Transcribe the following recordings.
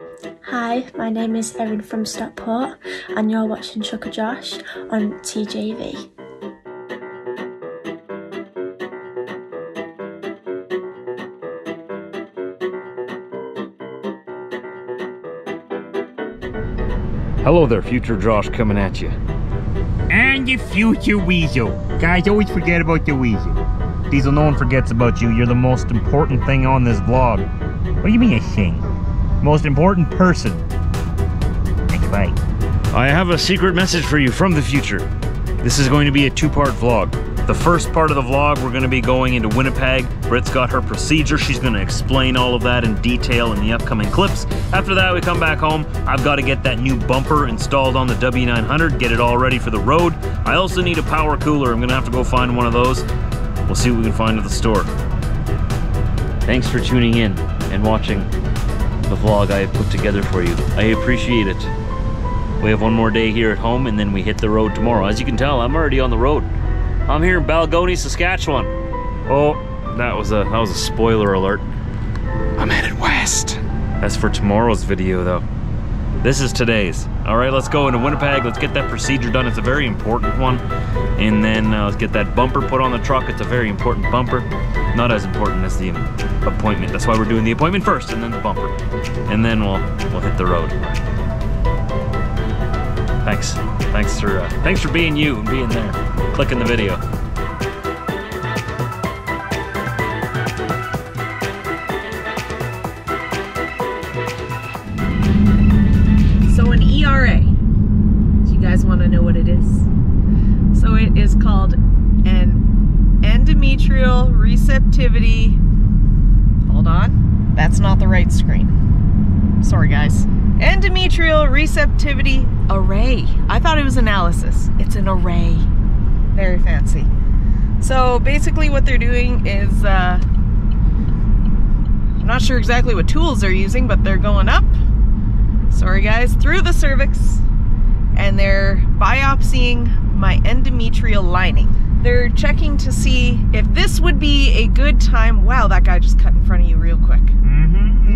Hi, my name is Erin from Stockport, and you're watching Trucker Josh on TJV. Hello there, future Josh coming at you. And the future Weasel. Guys always forget about the Weasel. Diesel, no one forgets about you. You're the most important thing on this vlog. What do you mean a thing? Most important person. Thank you, bye. I have a secret message for you from the future. This is going to be a two-part vlog. The first part of the vlog, we're going to be going into Winnipeg. Britt's got her procedure. She's going to explain all of that in detail in the upcoming clips. After that, we come back home. I've got to get that new bumper installed on the W900, get it all ready for the road. I also need a power cooler. I'm going to have to go find one of those. We'll see what we can find at the store. Thanks for tuning in and watching the vlog I have put together for you. I appreciate it. We have one more day here at home and then we hit the road tomorrow. As you can tell, I'm already on the road. I'm here in Balgonie, Saskatchewan. Oh, that was a that was a spoiler alert. I'm headed west. That's for tomorrow's video though. This is today's. All right, let's go into Winnipeg. Let's get that procedure done. It's a very important one. And then uh, let's get that bumper put on the truck. It's a very important bumper. Not as important as the appointment. That's why we're doing the appointment first and then the bumper. And then we'll we'll hit the road. Thanks. Thanks for uh, thanks for being you and being there. Clicking the video. That's not the right screen. Sorry guys. Endometrial receptivity array. I thought it was analysis. It's an array. Very fancy. So basically what they're doing is uh I'm not sure exactly what tools they're using, but they're going up sorry guys, through the cervix and they're biopsying my endometrial lining. They're checking to see if this would be a good time. Wow, that guy just cut in front of you real quick.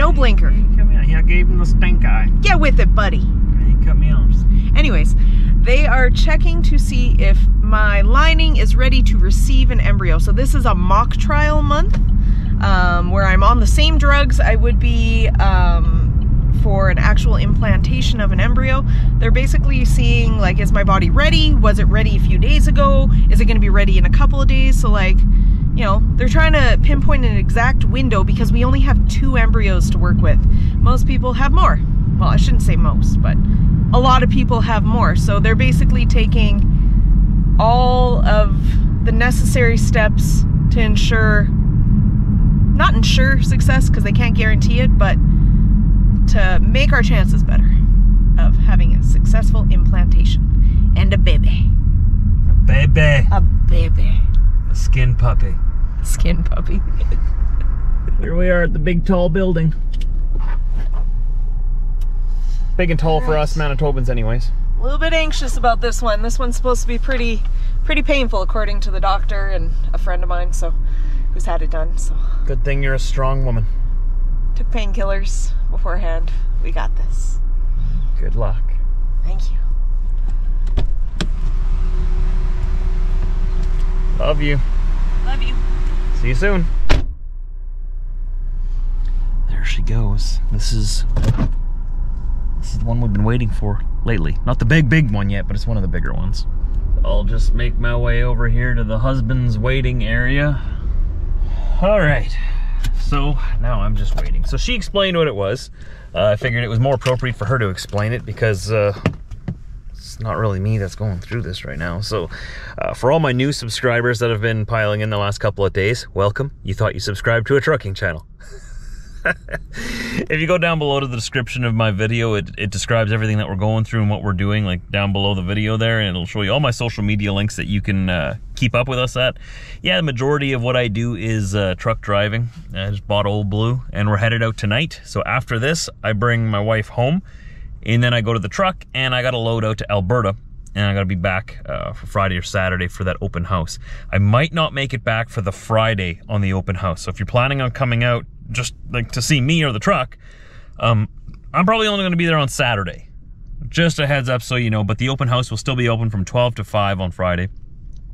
No blinker. Come here. I gave him the stink eye. Get with it, buddy. He cut me off. Anyways, they are checking to see if my lining is ready to receive an embryo. So this is a mock trial month um, where I'm on the same drugs I would be um, for an actual implantation of an embryo. They're basically seeing like, is my body ready? Was it ready a few days ago? Is it going to be ready in a couple of days? So like, you know, they're trying to pinpoint an exact window because we only have two embryos to work with. Most people have more. Well, I shouldn't say most, but a lot of people have more. So they're basically taking all of the necessary steps to ensure, not ensure success because they can't guarantee it, but to make our chances better of having a successful implantation and a baby. A baby. A baby. A skin puppy. Skin puppy. Here we are at the big tall building. Big and tall for us Manitobans anyways. A little bit anxious about this one. This one's supposed to be pretty pretty painful according to the doctor and a friend of mine so who's had it done. So Good thing you're a strong woman. took painkillers beforehand. We got this. Good luck. Thank you. Love you. Love you. See you soon. There she goes. This is this is the one we've been waiting for lately. Not the big big one yet, but it's one of the bigger ones. I'll just make my way over here to the husband's waiting area. All right. So now I'm just waiting. So she explained what it was. Uh, I figured it was more appropriate for her to explain it because uh, it's not really me that's going through this right now. So, uh, for all my new subscribers that have been piling in the last couple of days, welcome. You thought you subscribed to a trucking channel. if you go down below to the description of my video, it, it describes everything that we're going through and what we're doing, like down below the video there, and it'll show you all my social media links that you can uh, keep up with us at. Yeah, the majority of what I do is uh, truck driving. I just bought Old Blue, and we're headed out tonight. So after this, I bring my wife home, and then I go to the truck, and I got to load out to Alberta and I gotta be back uh, for Friday or Saturday for that open house. I might not make it back for the Friday on the open house. So if you're planning on coming out just like to see me or the truck, um, I'm probably only going to be there on Saturday. Just a heads up so you know, but the open house will still be open from 12 to 5 on Friday.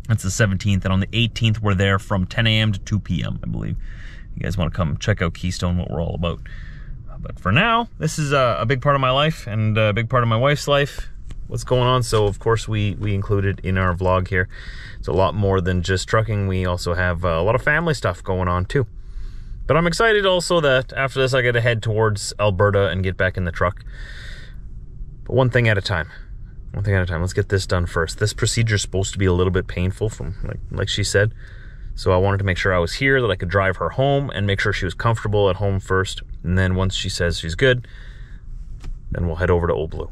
That's the 17th, and on the 18th, we're there from 10 a.m. to 2 p.m., I believe. You guys want to come check out Keystone, what we're all about. But for now, this is a, a big part of my life and a big part of my wife's life. What's going on? So, of course, we we included in our vlog here. It's a lot more than just trucking. We also have uh, a lot of family stuff going on too. But I'm excited also that after this, I get to head towards Alberta and get back in the truck. But one thing at a time. One thing at a time. Let's get this done first. This procedure is supposed to be a little bit painful, from like like she said. So I wanted to make sure I was here, that I could drive her home and make sure she was comfortable at home first. And then once she says she's good, then we'll head over to Old Blue.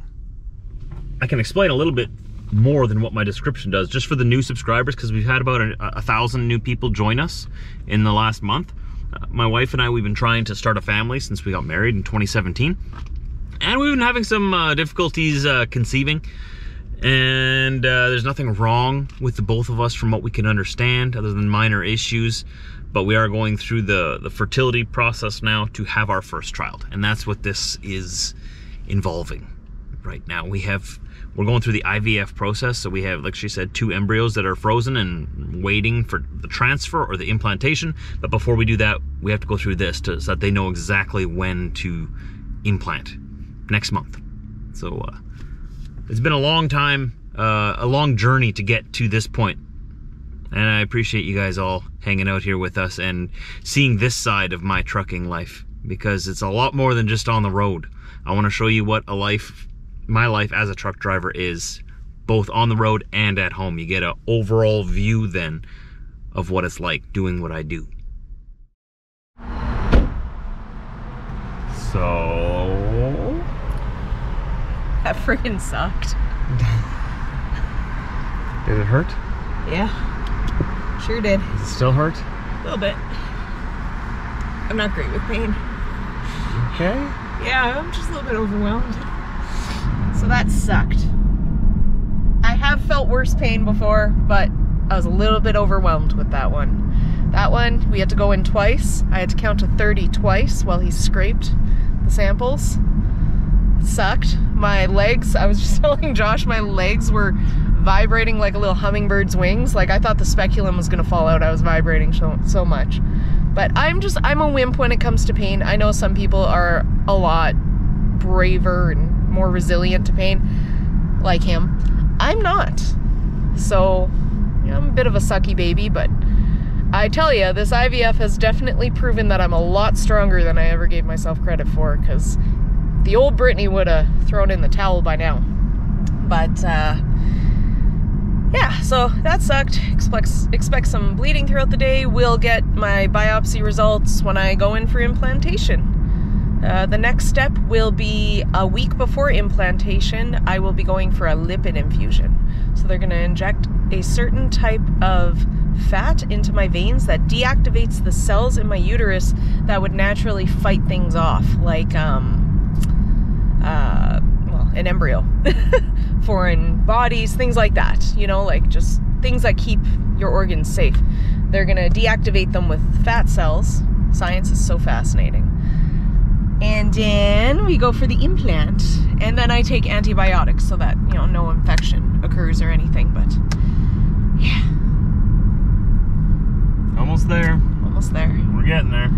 I can explain a little bit more than what my description does, just for the new subscribers, because we've had about a, a, thousand new people join us in the last month. Uh, my wife and I, we've been trying to start a family since we got married in 2017. And we've been having some uh, difficulties uh, conceiving and uh, there's nothing wrong with the both of us from what we can understand other than minor issues. But we are going through the the fertility process now to have our first child. And that's what this is involving right now. We have we're going through the IVF process. So we have like she said two embryos that are frozen and waiting for the transfer or the implantation. But before we do that we have to go through this to, so that they know exactly when to implant next month. So uh, it's been a long time, uh, a long journey to get to this point. And I appreciate you guys all hanging out here with us and seeing this side of my trucking life because it's a lot more than just on the road. I want to show you what a life, my life as a truck driver is, both on the road and at home. You get an overall view then of what it's like doing what I do. So That freaking sucked. Did it hurt? Yeah. Sure did. Does it still hurt? A little bit. I'm not great with pain. Okay. Yeah, I'm just a little bit overwhelmed. So that sucked. I have felt worse pain before, but I was a little bit overwhelmed with that one. That one, we had to go in twice. I had to count to 30 twice while he scraped the samples sucked. My legs, I was just telling Josh, my legs were vibrating like a little hummingbird's wings. Like I thought the speculum was gonna fall out. I was vibrating so, so much. But I'm just, I'm a wimp when it comes to pain. I know some people are a lot braver and more resilient to pain like him. I'm not. So, you know, I'm a bit of a sucky baby, but I tell you, this IVF has definitely proven that I'm a lot stronger than I ever gave myself credit for because the old Brittany would have thrown in the towel by now. But uh, yeah, so that sucked. Expect, expect some bleeding throughout the day. We'll get my biopsy results when I go in for implantation. Uh, the next step will be a week before implantation, I will be going for a lipid infusion. So they're going to inject a certain type of fat into my veins that deactivates the cells in my uterus that would naturally fight things off, like um, uh, well, an embryo, foreign bodies, things like that. You know, like just things that keep your organs safe. They're gonna deactivate them with fat cells. Science is so fascinating. And then we go for the implant, and then I take antibiotics so that you know no infection occurs or anything. But yeah, almost there. Almost there. We're getting there.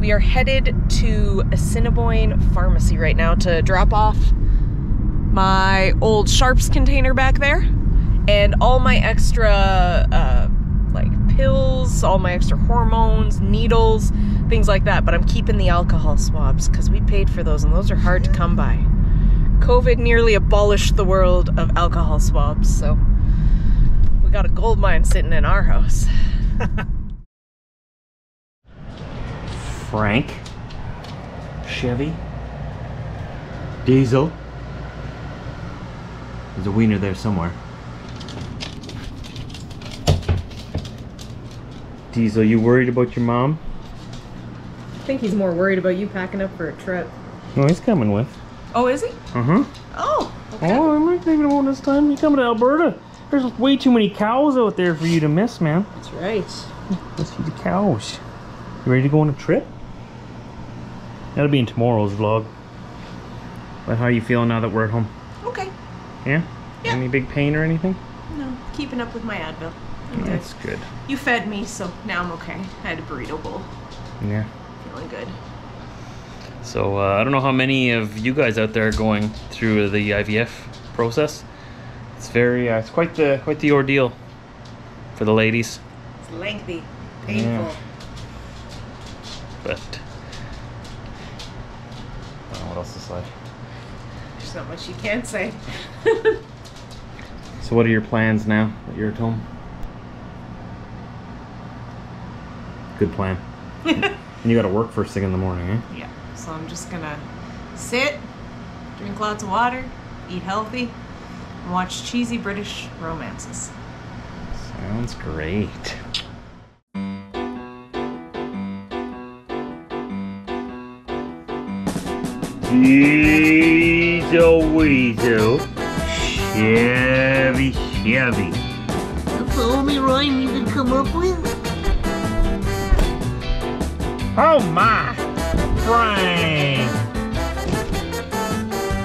We are headed to Assiniboine Pharmacy right now to drop off my old Sharps container back there and all my extra uh, like pills, all my extra hormones, needles, things like that. But I'm keeping the alcohol swabs because we paid for those and those are hard to come by. COVID nearly abolished the world of alcohol swabs, so we got a gold mine sitting in our house. Frank, Chevy, Diesel. There's a wiener there somewhere. Diesel, you worried about your mom? I think he's more worried about you packing up for a trip. No, he's coming with. Oh, is he? Uh-huh. Oh, okay. Oh, I'm not thinking about this time. You coming to Alberta? There's way too many cows out there for you to miss, man. That's right. Let's see the cows. You ready to go on a trip? That'll be in tomorrow's vlog. But how are you feeling now that we're at home? Okay. Yeah? Yeah. Any big pain or anything? No, keeping up with my Advil. I'm good. That's good. You fed me, so now I'm okay. I had a burrito bowl. Yeah. Feeling good. So uh, I don't know how many of you guys out there are going through the IVF process. It's very, uh, it's quite the quite the ordeal for the ladies. It's lengthy, painful. Yeah. But I don't know what else to say. There's not much you can say. So what are your plans now that you're at home? Good plan. and you got to work first thing in the morning, eh? Yeah. So I'm just gonna sit, drink lots of water, eat healthy, and watch cheesy British romances. Sounds great. Weasel, weasel. Chevy, Chevy. That's the only rhyme you can come up with? Oh my! Frank!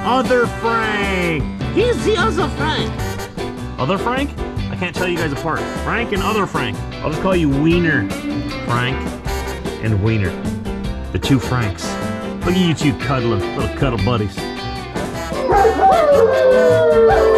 Other Frank! He's the other Frank. Other Frank? I can't tell you guys apart. Frank and other Frank. I'll just call you Wiener. Frank and Wiener. The two Franks. Look at you two cuddling, little cuddle buddies.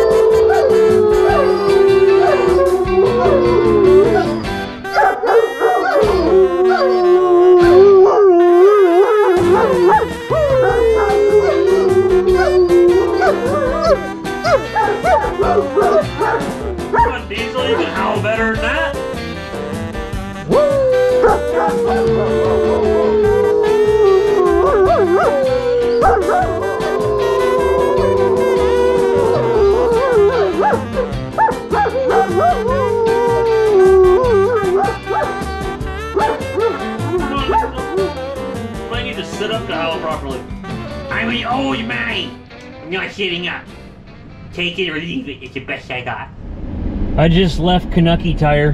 I'm sitting up. Take it or leave it. It's the best I got. I just left Canucky Tire.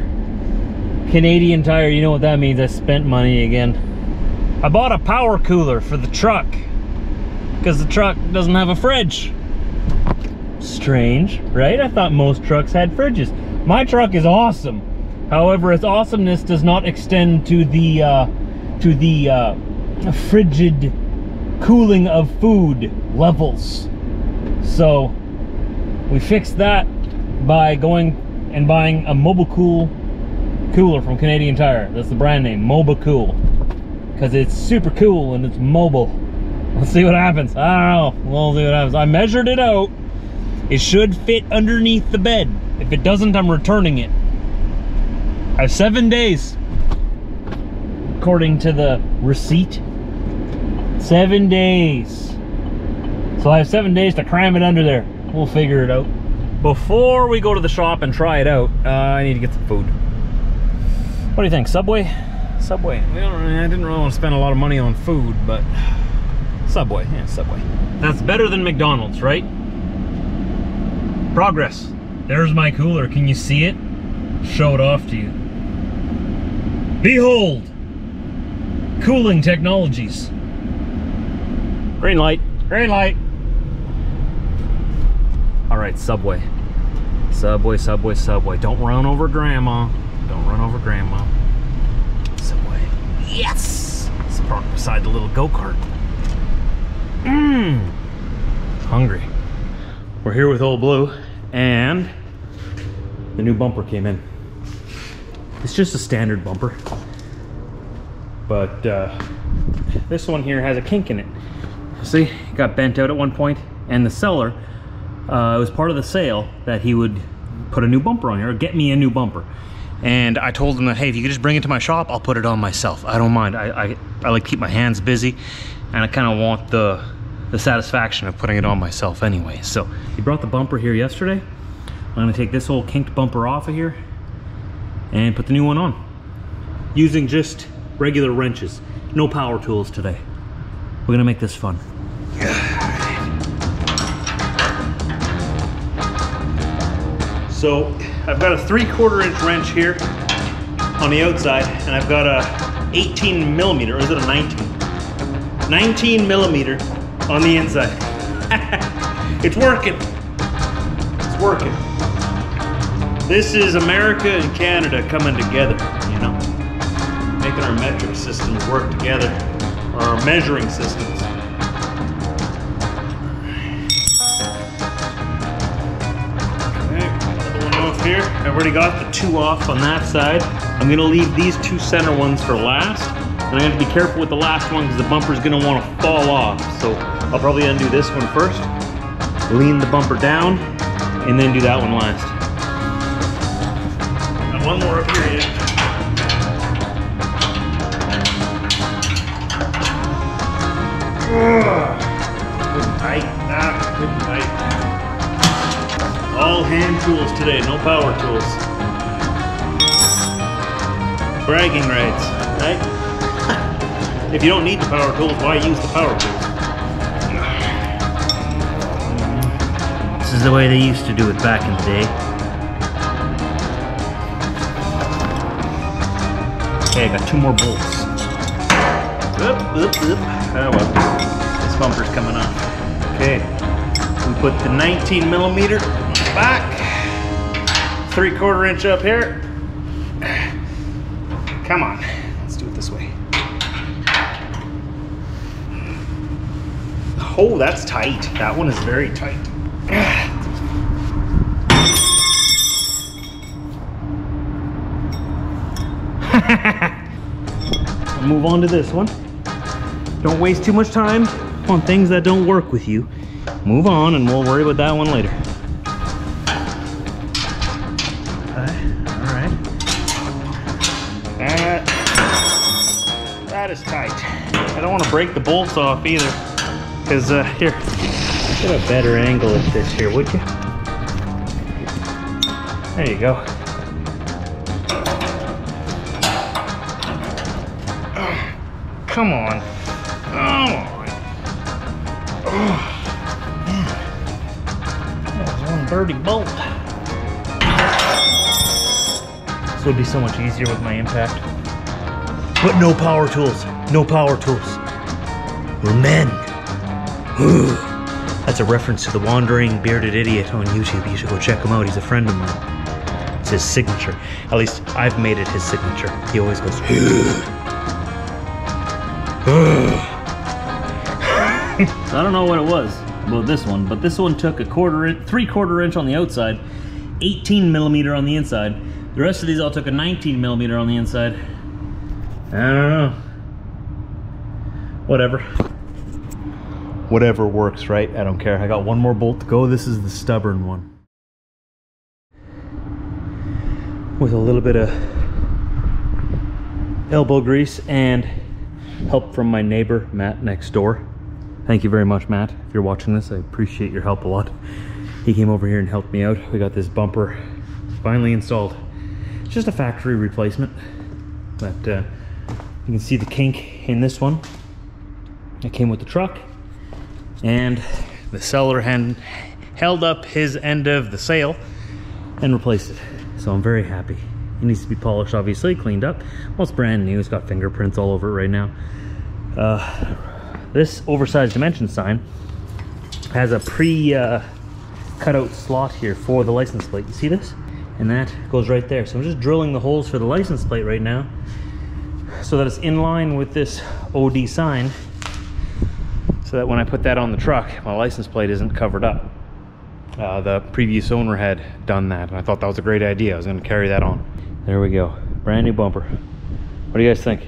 Canadian Tire, you know what that means. I spent money again. I bought a power cooler for the truck. Because the truck doesn't have a fridge. Strange, right? I thought most trucks had fridges. My truck is awesome. However, its awesomeness does not extend to the uh, to the uh, frigid cooling of food levels. So we fixed that by going and buying a Mobile Cool cooler from Canadian Tire. That's the brand name, Mobile Cool. Because it's super cool and it's mobile. Let's see what happens. I don't know. We'll see what happens. I measured it out. It should fit underneath the bed. If it doesn't, I'm returning it. I have seven days. According to the receipt. Seven days. So I have seven days to cram it under there. We'll figure it out. Before we go to the shop and try it out, uh, I need to get some food. What do you think? Subway? Subway. We don't, I didn't really want to spend a lot of money on food, but Subway. Yeah, Subway. That's better than McDonald's, right? Progress. There's my cooler. Can you see it? Show it off to you. Behold! Cooling technologies. Green light. Green light. All right, Subway. Subway, Subway, Subway. Don't run over Grandma. Don't run over Grandma. Subway. Yes! Let's park beside the little go-kart. Mmm. Hungry. We're here with Old Blue, and the new bumper came in. It's just a standard bumper. But uh, this one here has a kink in it. See, it got bent out at one point, and the seller, uh, it was part of the sale that he would put a new bumper on here, or get me a new bumper. And I told him that, hey, if you could just bring it to my shop, I'll put it on myself. I don't mind. I, I, I like to keep my hands busy, and I kind of want the, the satisfaction of putting it on myself anyway. So he brought the bumper here yesterday. I'm gonna take this old kinked bumper off of here and put the new one on. Using just regular wrenches. No power tools today. We're gonna make this fun. So I've got a three quarter inch wrench here on the outside and I've got a 18 millimeter, or is it a 19? 19 millimeter on the inside. it's working. It's working. This is America and Canada coming together, you know? Making our metric systems work together, or our measuring systems. I've already got the two off on that side. I'm gonna leave these two center ones for last. And I have to be careful with the last one because the bumper's gonna wanna fall off. So I'll probably undo this one first, lean the bumper down, and then do that one last. And one more up here. Tools today, no power tools. Bragging rights, right? if you don't need the power tools, why use the power tools? This is the way they used to do it back in the day. Okay, I got two more bolts. Oop, oop, oop. Oh well. This bumper's coming off. Okay. We put the 19 millimeter back. Three quarter inch up here. Come on. Let's do it this way. Oh, that's tight. That one is very tight. I'll move on to this one. Don't waste too much time on things that don't work with you. Move on and we'll worry about that one later. That is tight. I don't want to break the bolts off either. Because, uh, here, get a better angle at this here, would you? There you go. Come on. Come on. Oh, man. That was one dirty bolt. This would be so much easier with my impact. But no power tools. No power tools. We're men. That's a reference to the Wandering Bearded Idiot on YouTube. You should go check him out. He's a friend of mine. It's his signature. At least I've made it his signature. He always goes. so I don't know what it was about this one, but this one took a quarter inch, three quarter inch on the outside, 18 millimeter on the inside. The rest of these all took a 19 millimeter on the inside. I don't know. Whatever. Whatever works, right? I don't care. I got one more bolt to go. This is the stubborn one. With a little bit of elbow grease and help from my neighbor, Matt, next door. Thank you very much, Matt. If you're watching this, I appreciate your help a lot. He came over here and helped me out. We got this bumper finally installed. It's just a factory replacement, but uh, you can see the kink in this one. It came with the truck, and the seller hand, held up his end of the sale and replaced it. So I'm very happy. It needs to be polished, obviously, cleaned up. Well, it's brand new. It's got fingerprints all over it right now. Uh, this oversized dimension sign has a pre uh, cutout slot here for the license plate. You see this? And that goes right there. So I'm just drilling the holes for the license plate right now so that it's in line with this OD sign so that when I put that on the truck, my license plate isn't covered up. Uh, the previous owner had done that and I thought that was a great idea. I was going to carry that on. There we go. Brand new bumper. What do you guys think?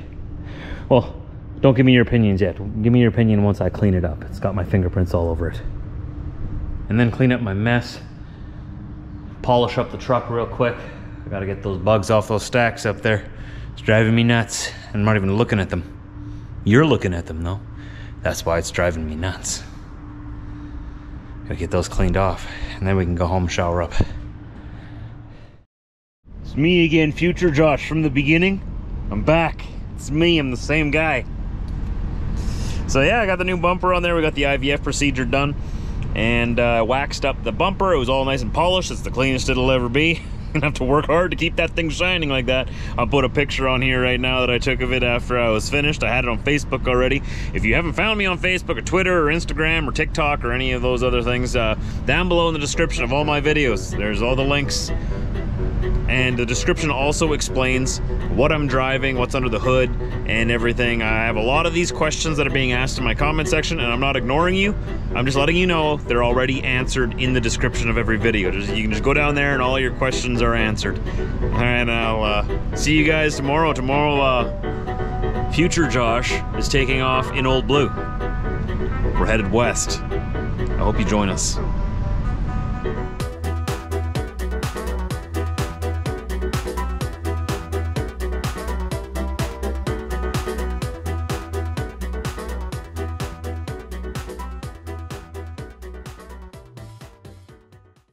Well, don't give me your opinions yet. Give me your opinion once I clean it up. It's got my fingerprints all over it. And then clean up my mess. Polish up the truck real quick. I gotta get those bugs off those stacks up there. It's driving me nuts. I'm not even looking at them. You're looking at them though. That's why it's driving me nuts. Gotta get those cleaned off. And then we can go home shower up. It's me again, future Josh from the beginning. I'm back. It's me, I'm the same guy. So yeah, I got the new bumper on there. We got the IVF procedure done and uh, waxed up the bumper. It was all nice and polished. It's the cleanest it'll ever be. Gonna have to work hard to keep that thing shining like that. I'll put a picture on here right now that I took of it after I was finished. I had it on Facebook already. If you haven't found me on Facebook or Twitter or Instagram or TikTok or any of those other things, uh, down below in the description of all my videos, there's all the links. And the description also explains what I'm driving, what's under the hood, and everything. I have a lot of these questions that are being asked in my comment section, and I'm not ignoring you. I'm just letting you know they're already answered in the description of every video. Just, you can just go down there and all your questions are answered. And I'll uh, see you guys tomorrow. Tomorrow, uh, future Josh is taking off in Old Blue. We're headed west. I hope you join us.